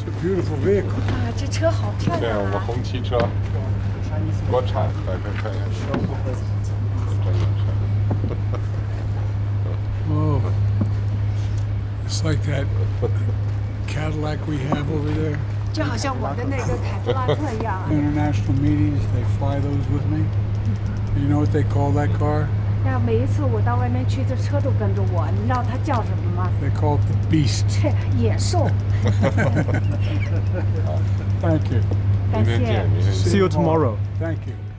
It's a beautiful vehicle. 啊，这车好漂对，我们亮啊！红旗车，国产，来看看一下，真的是。 Oh, it's like that Cadillac we have over there. 就好像我的那个凯迪拉克一样啊。 International meetings, they fly those with me. You know what they call that car? 那每一次我到外面去，这车都跟着我。你知道它叫什么吗？They call it the Beast. 这野兽。Thank you. 感谢。See you tomorrow. Thank you.